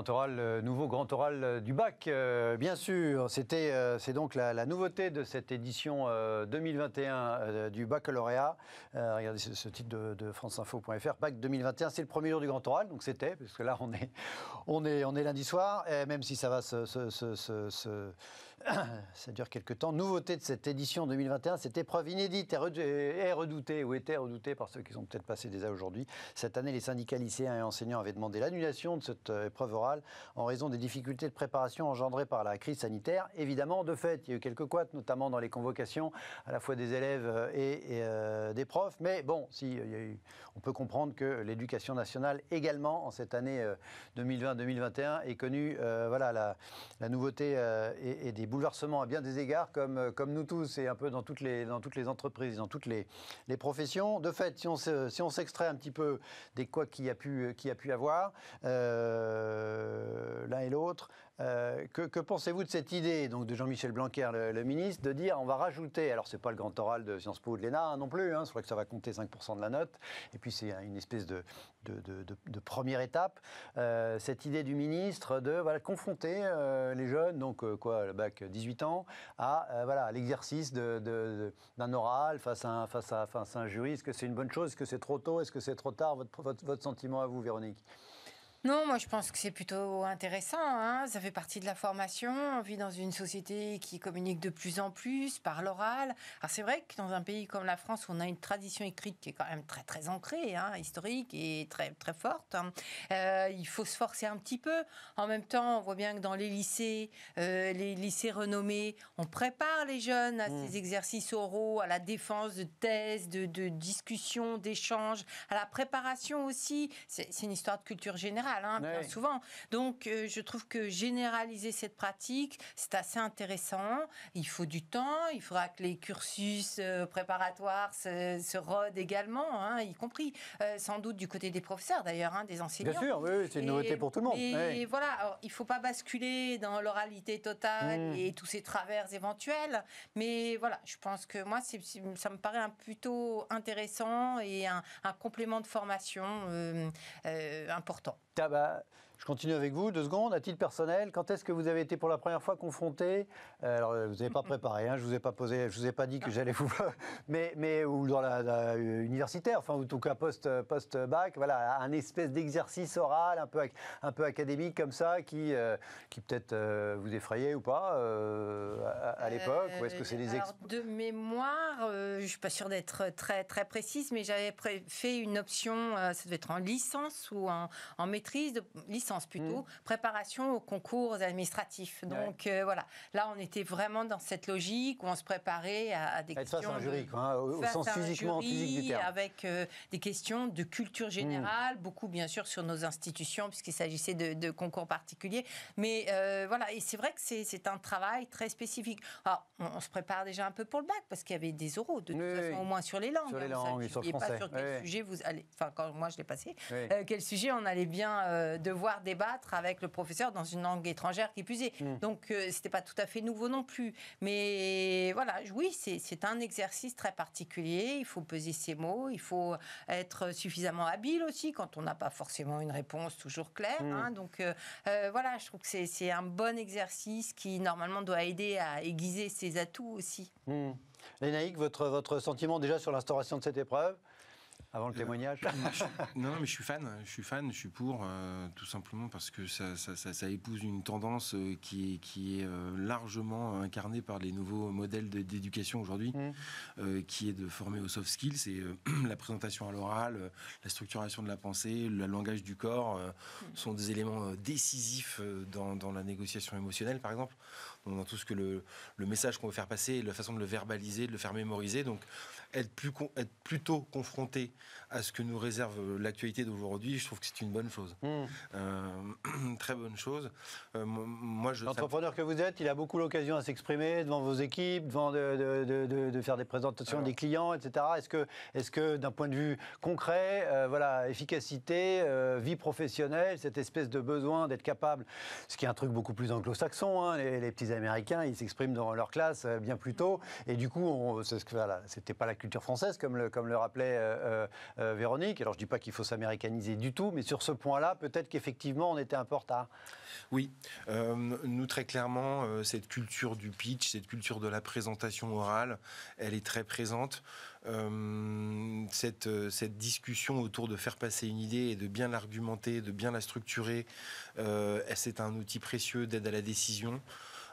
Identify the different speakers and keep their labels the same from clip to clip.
Speaker 1: grand oral, le nouveau grand oral du bac, euh, bien sûr. C'était, euh, c'est donc la, nouveauté de cette édition 2021 euh, du baccalauréat. regardez ce, titre de, de franceinfo.fr. Bac 2021, c'est le premier jour du grand oral, donc c'était, parce que là on est, on est, on est lundi soir, et même si ça va se, ça dure quelques temps. Nouveauté de cette édition 2021, cette épreuve inédite et redoutée, ou était redoutée par ceux qui sont peut-être passés déjà aujourd'hui. Cette année, les syndicats lycéens et enseignants avaient demandé l'annulation de cette euh, épreuve orale en raison des difficultés de préparation engendrées par la crise sanitaire. Évidemment, de fait, il y a eu quelques couacs, notamment dans les convocations, à la fois des élèves euh, et, euh, des profs. Mais bon, si, on peut comprendre que l'éducation nationale également, en cette année 2020-2021, ait connu voilà, la, nouveauté et, des bouleversements à bien des égards, comme, comme nous tous et un peu dans toutes les, dans toutes les entreprises, dans toutes les, les professions. De fait, si on, si on s'extrait un petit peu des quoi qu'il y a pu, qui a pu avoir, euh, l'un et l'autre, euh, que, pensez-vous de cette idée donc, de Jean-Michel Blanquer, le, ministre, de dire on va rajouter, alors c'est pas le grand oral de Sciences Po ou de l'ENA hein, non plus, hein, c'est vrai que ça va compter 5% de la note, et puis c'est une espèce de, de, première étape, euh, cette idée du ministre de voilà, confronter les jeunes, donc quoi, le bac 18 ans, à voilà, l'exercice d'un oral face à, un, face, à, face à un jury. Est-ce que c'est une bonne chose? Est-ce que c'est trop tôt? Est-ce que c'est trop tard? Votre, votre, votre sentiment à vous, Véronique?
Speaker 2: Non, moi je pense que c'est plutôt intéressant. Hein. Ça fait partie de la formation. On vit dans une société qui communique de plus en plus par l'oral. Alors c'est vrai que dans un pays comme la France, on a une tradition écrite qui est quand même très très ancrée, hein, historique et très très forte. Hein, euh, il faut se forcer un petit peu. En même temps, on voit bien que dans les lycées, euh, les lycées renommés, on prépare les jeunes à mmh. ces exercices oraux, à la défense de thèses, de, de discussions, d'échanges, à la préparation aussi. C'est une histoire de culture générale. Hein, bien souvent. Donc, euh, je trouve que généraliser cette pratique, c'est assez intéressant. Il faut du temps, il faudra que les cursus euh, préparatoires se, rodent également, hein, y compris euh, sans doute du côté des professeurs d'ailleurs, hein, des enseignants.
Speaker 1: Bien sûr, oui, c'est une nouveauté pour tout le monde.
Speaker 2: Et voilà, il ne faut pas basculer dans l'oralité totale mmh. et tous ces travers éventuels. Mais voilà, je pense que moi, ça me paraît un plutôt intéressant et un, un complément de formation important.
Speaker 1: Bah, je continue avec vous, deux secondes. À titre personnel, quand est-ce que vous avez été pour la première fois confronté? Euh, Alors, vous n'avez pas préparé, hein, je vous ai pas posé, je vous ai pas dit que j'allais vous, mais mais ou dans la, universitaire, enfin en tout cas post post bac, voilà, un espèce d'exercice oral, un peu un peu académique comme ça, qui euh, qui peut-être euh, vous effrayait ou pas à, l'époque, ou est-ce que c'est des
Speaker 2: de mémoire, je suis pas sûre d'être très très précise, mais j'avais fait une option, ça devait être en licence ou en, en maîtrise de licence plutôt, mm. préparation aux concours administratifs. Donc euh, voilà, là on était vraiment dans cette logique où on se préparait à, des questions.
Speaker 1: Face à un jury, hein, au, sens physiquement physique du terme.
Speaker 2: Avec euh, des questions de culture générale, mm. beaucoup bien sûr sur nos institutions, puisqu'il s'agissait de, concours particuliers. Mais euh, voilà, et c'est vrai que c'est un travail très spécifique. Alors, on, se prépare déjà un peu pour le bac, parce qu'il y avait des oraux, de toute façon, au moins sur les langues.
Speaker 1: Sur les hein, langues, sur le français.
Speaker 2: pas sur quel sujet vous allez. Enfin, quand moi je l'ai passé, quel sujet on allait bien devoir débattre avec le professeur dans une langue étrangère qui plus est. Hmm. Donc, euh, c'était pas tout à fait nouveau non plus. Mais voilà, oui, c'est un exercice très particulier. Il faut peser ses mots, il faut être suffisamment habile aussi quand on n'a pas forcément une réponse toujours claire. Hmm. Hein. Donc, euh, euh, voilà, je trouve que c'est un bon exercice qui, normalement, doit aider à aiguiser ses atouts aussi.
Speaker 1: Mmh. Lénaïque, votre, votre sentiment déjà sur l'instauration de cette épreuve? Avant le témoignage
Speaker 3: Non, mais je suis fan. Je suis fan. Je suis pour, euh, tout simplement parce que ça, ça, ça, épouse une tendance euh, qui est, qui est euh, largement incarnée par les nouveaux modèles d'éducation aujourd'hui, mmh. qui est de former aux soft skills. C'est la présentation à l'oral, la structuration de la pensée, le langage du corps sont des éléments décisifs dans, dans, la négociation émotionnelle, par exemple. dans tout ce que le, le message qu'on veut faire passer, la façon de le verbaliser, de le faire mémoriser. Donc, être, plus, être plutôt confronté à ce que nous réserve l'actualité d'aujourd'hui, je trouve que c'est une bonne chose. Hmm. Euh, très bonne chose.
Speaker 1: Euh, moi, je, L'entrepreneur que vous êtes, il a beaucoup l'occasion à s'exprimer devant vos équipes, devant de, faire des présentations des clients, etc. Est-ce que, est que d'un point de vue concret, euh, voilà, efficacité, vie professionnelle, cette espèce de besoin d'être capable, ce qui est un truc beaucoup plus anglo-saxon, hein, les, petits Américains, ils s'expriment dans leur classe bien plus tôt, et du coup, ce voilà, c'était pas la culture française comme le, comme le rappelait euh, Véronique. Alors je dis pas qu'il faut s'américaniser du tout, mais sur ce point-là, peut-être qu'effectivement on était un peu en retard.
Speaker 3: Oui, nous très clairement, cette culture du pitch, cette culture de la présentation orale, elle est très présente. Euh, cette, euh, cette, discussion autour de faire passer une idée et de bien l'argumenter, de bien la structurer, euh, c'est un outil précieux d'aide à la décision.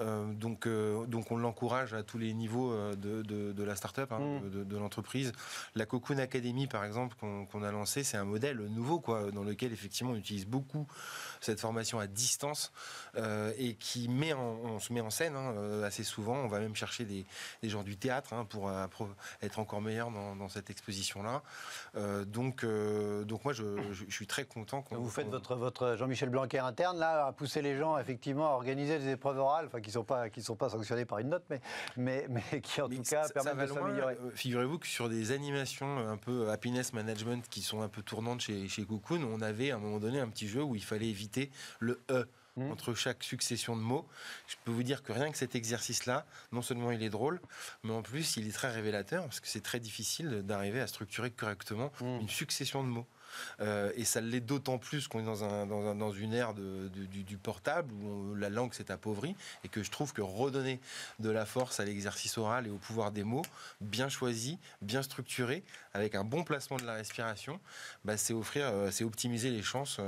Speaker 3: Euh, donc, euh, donc on l'encourage à tous les niveaux euh, de, de, la start-up, hein, mm. de, l'entreprise. La Cocoon Academy, par exemple, qu'on a lancé, c'est un modèle nouveau, quoi, dans lequel effectivement on utilise beaucoup cette formation à distance et qui met en, on se met en scène hein, assez souvent. On va même chercher des, des gens du théâtre hein, pour être encore meilleur dans, dans cette exposition-là. donc, donc moi, je, je, suis très content.
Speaker 1: Vous faites votre, votre Jean-Michel Blanquer interne là, à pousser les gens effectivement à organiser des épreuves orales, enfin, qui ne sont, pas, qui sont pas sanctionnés par une note, mais, mais, mais qui en tout cas permettent de s'améliorer.
Speaker 3: Euh, figurez-vous que sur des animations un peu happiness management qui sont un peu tournantes chez, chez Cocoon, on avait à un moment donné un petit jeu où il fallait éviter le E mmh. entre chaque succession de mots. Je peux vous dire que rien que cet exercice-là, non seulement il est drôle, mais en plus il est très révélateur parce que c'est très difficile d'arriver à structurer correctement mmh. une succession de mots. Euh, et ça l'est d'autant plus qu'on est dans, un, dans, dans, une ère du, portable où la langue s'est appauvrie et que je trouve que redonner de la force à l'exercice oral et au pouvoir des mots, bien choisi, bien structuré, avec un bon placement de la respiration, bah, c'est offrir, euh, c'est optimiser les chances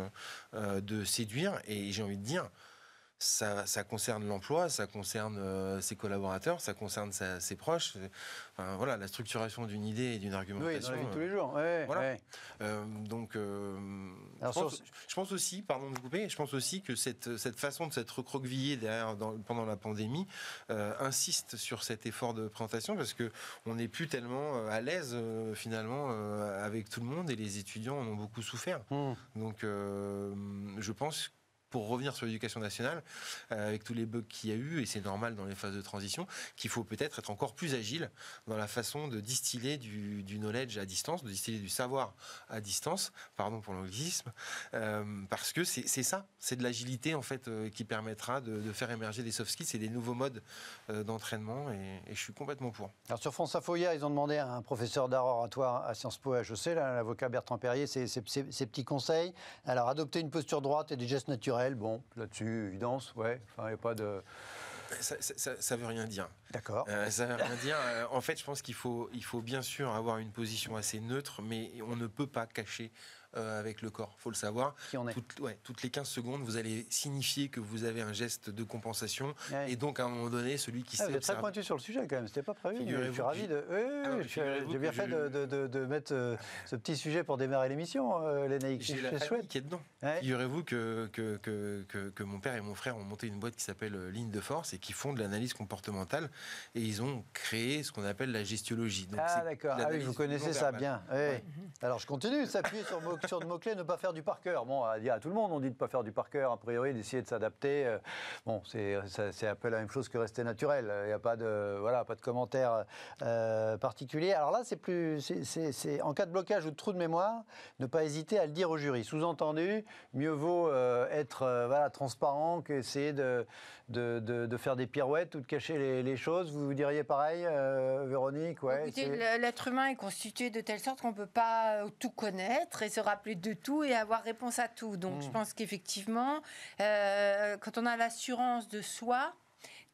Speaker 3: euh, de séduire. Et j'ai envie de dire, ça, concerne l'emploi, ça concerne euh, ses collaborateurs, ça concerne ses proches. Enfin, voilà, la structuration d'une idée et d'une argumentation.
Speaker 1: Oui, dans la vie de tous les jours.
Speaker 3: voilà. Euh, donc, euh, je, pense, aussi, pardon de couper, je pense aussi que cette, cette façon de s'être recroquevillé derrière pendant la pandémie insiste sur cet effort de présentation parce que on n'est plus tellement à l'aise finalement avec tout le monde et les étudiants en ont beaucoup souffert. Mmh. Donc, je pense pour revenir sur l'éducation nationale, euh, avec tous les bugs qu'il y a eu, et c'est normal dans les phases de transition, qu'il faut peut-être être encore plus agile dans la façon de distiller du, knowledge à distance, de distiller du savoir à distance, pardon pour l'anglicisme, euh, parce que c'est ça, c'est de l'agilité en fait euh, qui permettra de, faire émerger des soft skills et des nouveaux modes d'entraînement, et, je suis complètement pour.
Speaker 1: Alors sur France Info ils ont demandé à un professeur d'art oratoire à Sciences Po HEC, l'avocat Bertrand Perrier, ses, petits conseils. Alors adopter une posture droite et des gestes naturels bon, là-dessus, évidence, ouais, enfin, il n'y a pas de...
Speaker 3: Ça, ça, veut rien dire.
Speaker 1: D'accord.
Speaker 3: Euh, ça veut rien dire. Euh, en fait, je pense qu'il faut, il faut bien sûr avoir une position assez neutre, mais on ne peut pas cacher euh, avec le corps. faut le savoir.
Speaker 1: Qui on est.
Speaker 3: Toutes, ouais, toutes les 15 secondes, vous allez signifier que vous avez un geste de compensation. Et donc, à un moment donné, celui qui
Speaker 1: ah, Vous êtes très pointu sur le sujet quand même. C'était pas prévu. Je suis ravi de. Oui, oui, j'ai bien fait de, de, de, mettre euh, ce petit sujet pour démarrer l'émission, euh, Lénaïque.
Speaker 3: J'ai la chouette. qui est dedans. Figurez-vous que que, que, que, mon père et mon frère ont monté une boîte qui s'appelle euh, Ligne de Force et qui font de l'analyse comportementale. Et ils ont créé ce qu'on appelle la gestiologie.
Speaker 1: ah, d'accord. Ah oui, vous connaissez ça bien. Alors, je continue. S'appuyer sur, sur le mot-clé, ne pas faire du par cœur. Bon, à, à tout le monde, on dit de ne pas faire du par cœur, a priori, d'essayer de s'adapter. Euh, bon, c'est un peu la même chose que rester naturel. Il n'y a pas de, voilà, pas de commentaires euh, particuliers. Alors là, c'est plus. c'est en cas de blocage ou de trou de mémoire, ne pas hésiter à le dire au jury. Sous-entendu, mieux vaut euh, être voilà, transparent qu'essayer de, de, de, faire des pirouettes ou de cacher les, choses. Vous, vous diriez pareil, Véronique? Ouais,
Speaker 2: L'être humain est constitué de telle sorte qu'on ne peut pas tout connaître et se rappeler de tout et avoir réponse à tout. Donc je mm. pense qu'effectivement, euh, quand on a l'assurance de soi,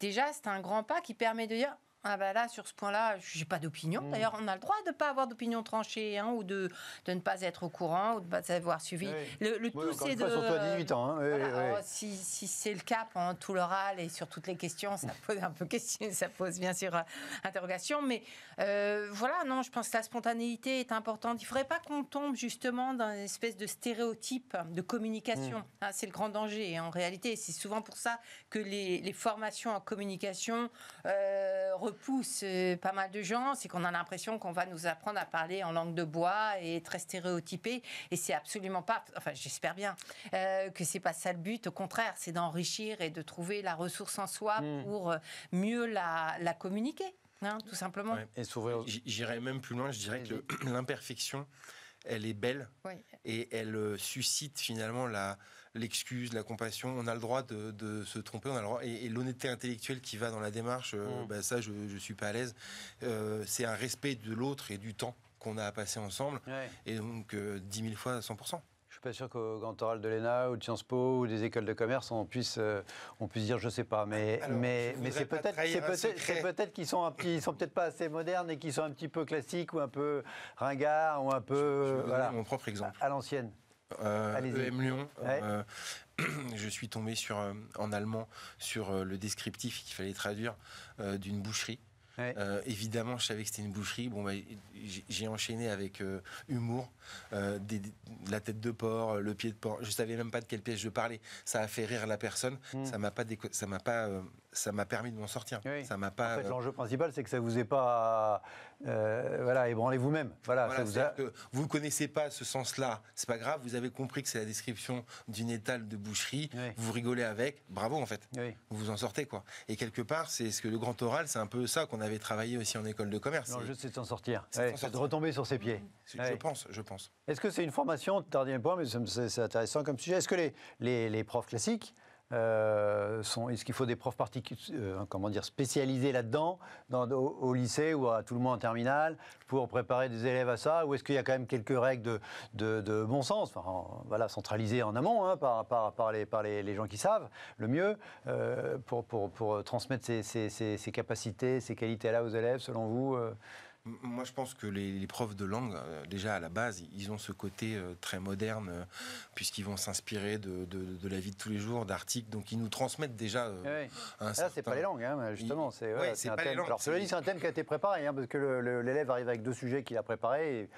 Speaker 2: déjà c'est un grand pas qui permet de dire ah ben là, sur ce point-là, je n'ai pas d'opinion. Mm. D'ailleurs, on a le droit de ne pas avoir d'opinion tranchée hein, ou de, de ne pas être au courant ou de ne pas avoir suivi.
Speaker 1: Le, tout, c'est de... Surtout à 18 ans.
Speaker 2: Hein. si, si c'est le cas pendant tout l'oral et sur toutes les questions, ça pose un peu question, ça pose bien sûr euh, interrogation. Mais euh, voilà, non, je pense que la spontanéité est importante. Il ne faudrait pas qu'on tombe justement dans une espèce de stéréotype de communication. Mm. Ah, c'est le grand danger. En réalité, c'est souvent pour ça que les, les formations en communication... Euh, repousse euh, pas mal de gens, c'est qu'on a l'impression qu'on va nous apprendre à parler en langue de bois et très stéréotypé. Et c'est absolument pas, enfin j'espère bien euh, que c'est pas ça le but. Au contraire, c'est d'enrichir et de trouver la ressource en soi hmm. pour euh, mieux la, communiquer, hein, tout simplement.
Speaker 3: Et J'irais même plus loin, je dirais que l'imperfection, elle est belle et elle suscite finalement la l'excuse, la compassion. On a le droit de, se tromper, on a le droit. Et, l'honnêteté intellectuelle qui va dans la démarche, euh, mm. bah, ça, je ne suis pas à l'aise. Euh, c'est un respect de l'autre et du temps qu'on a à passer ensemble. Et donc, 10 000 fois 100%
Speaker 1: suis pas sûr qu'au Grand Oral de l'ENA ou de Sciences Po ou des écoles de commerce, on puisse, euh, on puisse dire, je sais pas, mais, mais, mais c'est peut-être, c'est peut-être, qu'ils sont un petit, sont peut-être pas assez modernes et qu'ils sont un petit peu classiques ou un peu ringards ou un peu,
Speaker 3: je, voilà, mon propre exemple,
Speaker 1: à, l'ancienne.
Speaker 3: Euh, EM Lyon. Euh, je suis tombé sur, euh, en allemand sur le descriptif qu'il fallait traduire d'une boucherie. Euh, évidemment, je savais que c'était une boucherie. Bon, bah, j'ai enchaîné avec euh, humour, euh, la tête de porc, le pied de porc. Je savais même pas de quelle pièce je parlais. Ça a fait rire la personne. Hmm. Ça m'a pas, ça m'a pas, ça m'a permis de m'en sortir. Ça m'a pas.
Speaker 1: En fait, l'enjeu principal, c'est que ça vous est pas, voilà, ébranlé vous-même. Voilà.
Speaker 3: vous, ne connaissez pas ce sens-là. C'est pas grave. Vous avez compris que c'est la description d'une étale de boucherie. Vous rigolez avec. Bravo en fait. Vous vous en sortez quoi. Et quelque part, c'est ce que le grand oral, c'est un peu ça qu'on a avait travaillé aussi en école de commerce.
Speaker 1: Non, juste c'est de s'en sortir, c'est de retomber sur ses pieds.
Speaker 3: Je pense, je pense.
Speaker 1: Est-ce que c'est une formation, dernier point, mais c'est intéressant comme sujet, est-ce que les, les, les profs classiques euh, est-ce qu'il faut des profs euh, comment dire, spécialisés là-dedans, au, lycée ou à tout le monde en terminale, pour préparer des élèves à ça Ou est-ce qu'il y a quand même quelques règles de, bon sens, enfin, voilà, centralisées en amont hein, par, les, gens qui savent le mieux, euh, pour, transmettre ces, capacités, ces qualités-là aux élèves, selon vous
Speaker 3: moi, je pense que les, profs de langue, euh, déjà à la base, ils ont ce côté euh, très moderne, euh, puisqu'ils vont s'inspirer de, la vie de tous les jours, d'articles, donc ils nous transmettent déjà.
Speaker 1: oui. un Là, c'est pas les langues, hein, justement. C'est un thème. Alors, cela dit, c'est un thème qui a été préparé, hein, parce que l'élève arrive avec deux sujets qu'il a préparés.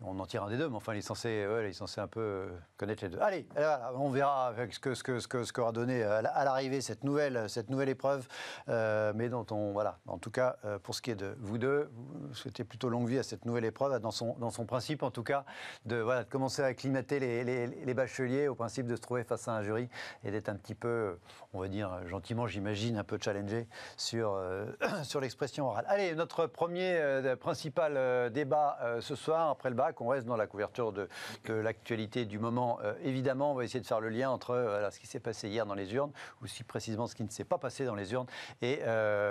Speaker 1: on en tire un des deux, mais enfin, il est censé, il est censé un peu connaître les deux. Allez, on verra avec ce que ce que ce que ce qu'aura donné à l'arrivée cette nouvelle cette nouvelle épreuve, mais dont on voilà. En tout cas, pour ce qui est de vous deux souhaiter plutôt longue vie à cette nouvelle épreuve, dans son, dans son principe en tout cas, de, commencer à acclimater les, les, bacheliers au principe de se trouver face à un jury et d'être un petit peu, on va dire gentiment, j'imagine, un peu challengé sur, euh, sur l'expression orale. Allez, notre premier euh, principal euh, débat ce soir, après le bac, on reste dans la couverture de, de l'actualité du moment. évidemment, on va essayer de faire le lien entre ce qui s'est passé hier dans les urnes, ou si précisément ce qui ne s'est pas passé dans les urnes, et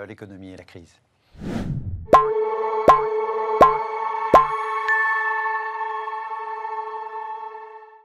Speaker 1: l'économie et la crise.